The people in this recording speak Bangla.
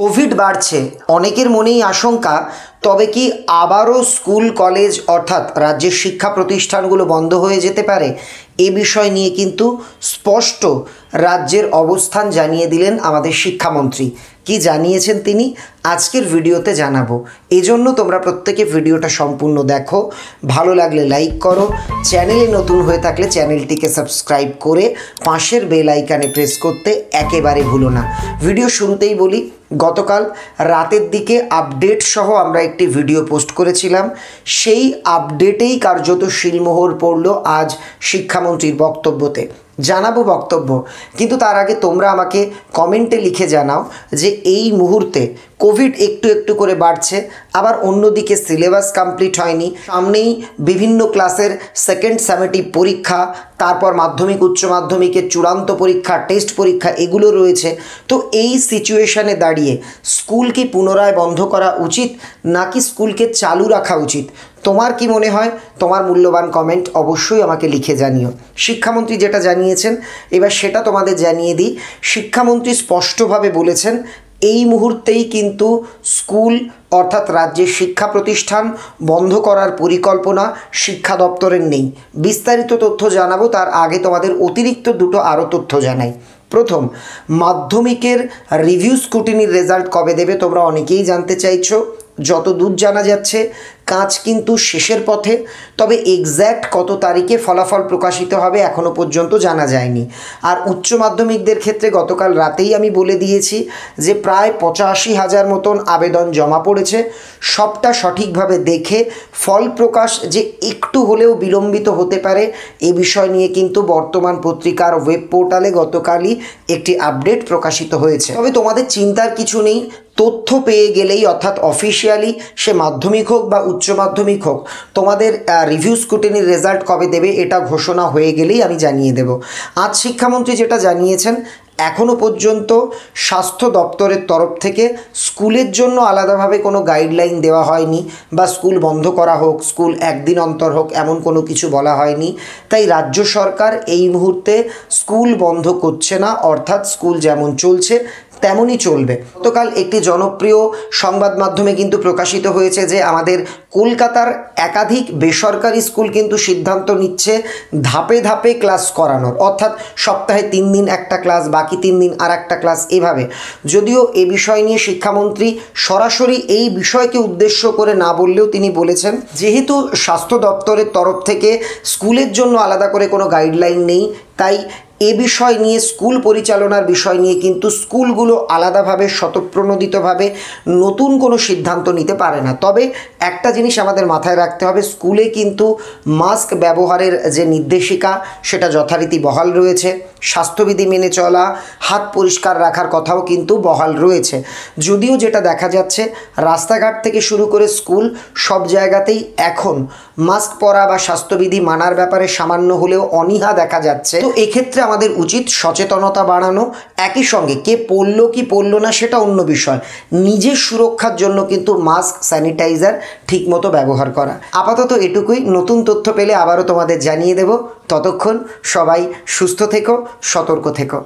কোভিড বাড়ছে, অনেকের মনেই আশঙ্কা, তবে কি আবারও স্কুল, কলেজ অর্থাৎ রাজ্যের শিক্ষা প্রতিষ্ঠানগুলো বন্ধ হয়ে যেতে পারে? এ বিষয় নিয়ে কিন্তু স্পষ্ট রাজ্যের অবস্থান জানিয়ে দিলেন আমাদের শিক্ষামন্ত্রী। কি জানিয়েছেন তিনি? আজকের ভিডিওতে জানাব। এজন্য তোমরা প্রত্যেকে ভিডিওটা সম্পূর্ণ দেখো। ভালো লাগলে লাইক করো। চ্যানেলে নতুন হয়ে থাকলে চ্যানেলটিকে সাবস্ক্রাইব করে পাশের বেল আইকানে প্রেস করতে একেবারে ভুলো না। ভিডিও শুরুতেই বলি, গতকাল রাতের দিকে আপডেট সহ আমরা একটি ভিডিও পোস্ট করেছিলাম। সেই আপডেটেই কার্যত শিলমোহর পড়ল। আজ শিক্ষামন্ত্রীর বক্তব্যতে। জানাব বক্তব্য, কিন্তু তার আগে তোমরা আমাকে কমেন্টে লিখে জানাও যে এই মুহূর্তে কোভিড একটু একটু করে বাড়ছে, আবার অন্যদিকে সিলেবাস কমপ্লিট হয়নি, সামনেই বিভিন্ন ক্লাসের সেকেন্ড সামেটিভ পরীক্ষা, তারপর মাধ্যমিক, উচ্চ মাধ্যমিকের চূড়ান্ত পরীক্ষা, টেস্ট পরীক্ষা, এগুলো রয়েছে। তো এই সিচুয়েশানে দাঁড়িয়ে স্কুল কি পুনরায় বন্ধ করা উচিত, নাকি স্কুলকে চালু রাখা উচিত? তোমার কি মনে হয়? তোমার মূল্যবান কমেন্ট অবশ্যই আমাকে লিখে জানিও। শিক্ষামন্ত্রী যেটা জানিয়েছেন, এবার সেটা তোমাদের জানিয়ে দিই। শিক্ষামন্ত্রী স্পষ্টভাবে বলেছেন, এই মুহূর্তেই কিন্তু স্কুল অর্থাৎ রাজ্যের শিক্ষা প্রতিষ্ঠান বন্ধ করার পরিকল্পনা শিক্ষা দপ্তরের নেই। বিস্তারিত তথ্য জানাব, তার আগে তোমাদের অতিরিক্ত দুটো আরও তথ্য জানাই। প্রথম, মাধ্যমিকের রিভিউ স্কুটিনির রেজাল্ট কবে দেবে তোমরা অনেকেই জানতে চাইছো। যত দূর জানা যাচ্ছে কাজ কিন্তু শেষের পথে, তবে এক্স্যাক্ট কত তারিখে ফলাফল প্রকাশিত হবে এখনও পর্যন্ত জানা যায়নি। আর উচ্চ মাধ্যমিকদের ক্ষেত্রে গতকাল রাতেই আমি বলে দিয়েছি যে প্রায় পঁচাশি হাজার মতন আবেদন জমা পড়েছে। সবটা সঠিকভাবে দেখে ফল প্রকাশ যে একটু হলেও বিলম্বিত হতে পারে, এ বিষয় নিয়ে কিন্তু বর্তমান পত্রিকার ওয়েব পোর্টালে গতকালই একটি আপডেট প্রকাশিত হয়েছে। তবে তোমাদের চিন্তার কিছু নেই, তথ্য পেয়ে গেলেই অর্থাৎ অফিসিয়ালি সে মাধ্যমিক হোক বা উচ্চ মাধ্যমিক হোক, তোমাদের রিভিউ স্কুটিনির রেজাল্ট কবে দেবে এটা ঘোষণা হয়ে গেলেই আমি জানিয়ে দেব। আজ শিক্ষামন্ত্রী যেটা জানিয়েছেন এখনও পর্যন্ত স্বাস্থ্য দপ্তরের তরফ থেকে স্কুলের জন্য আলাদাভাবে কোনো গাইডলাইন দেওয়া হয়নি বা স্কুল বন্ধ করা হোক, স্কুল একদিন অন্তর হোক, এমন কোনো কিছু বলা হয়নি। তাই রাজ্য সরকার এই মুহূর্তে স্কুল বন্ধ করছে না, অর্থাৎ স্কুল যেমন চলছে তেমনই চলবে। গতকাল একটি জনপ্রিয় সংবাদ মাধ্যমে কিন্তু প্রকাশিত হয়েছে যে আমাদের কলকাতার একাধিক বেসরকারি স্কুল কিন্তু সিদ্ধান্ত নিচ্ছে ধাপে ধাপে ক্লাস করানোর। অর্থাৎ সপ্তাহে তিন দিন একটা ক্লাস, বাকি তিন দিন আর একটা ক্লাস এভাবে। যদিও এ বিষয় নিয়ে শিক্ষামন্ত্রী সরাসরি এই বিষয়কে উদ্দেশ্য করে না বললেও তিনি বলেছেন, যেহেতু স্বাস্থ্য দপ্তরের তরফ থেকে স্কুলের জন্য আলাদা করে কোনো গাইডলাইন নেই, তাই এ বিষয় নিয়ে, স্কুল পরিচালনার বিষয় নিয়ে কিন্তু স্কুলগুলো আলাদাভাবে, স্বতঃপ্রণোদিতভাবে নতুন কোনো সিদ্ধান্ত নিতে পারে না। তবে একটা জিনিস আমাদের মাথায় রাখতে হবে, স্কুলে কিন্তু মাস্ক ব্যবহারের যে নির্দেশিকা, সেটা যথারীতি বহাল রয়েছে। স্বাস্থ্যবিধি মেনে চলা, হাত পরিষ্কার রাখার কথাও কিন্তু বহাল রয়েছে। যদিও যেটা দেখা যাচ্ছে, রাস্তাঘাট থেকে শুরু করে স্কুল সব জায়গাতেই এখন মাস্ক পরা বা স্বাস্থ্যবিধি মানার ব্যাপারে সামান্য হলেও অনীহা দেখা যাচ্ছে। তো এক্ষেত্রে আমাদের উচিত সচেতনতা বাড়ানো। একই সঙ্গে কে পড়ল, কি পড়ল না সেটা অন্য বিষয়। নিজের সুরক্ষার জন্য কিন্তু মাস্ক স্যানিটাইজার ঠিকমতো ব্যবহার করা। আপাতত এটুকুই। নতুন তথ্য পেলে আবারও তোমাদের জানিয়ে দেব। ততক্ষণ সবাই সুস্থ থেকো, সতর্ক থেকো।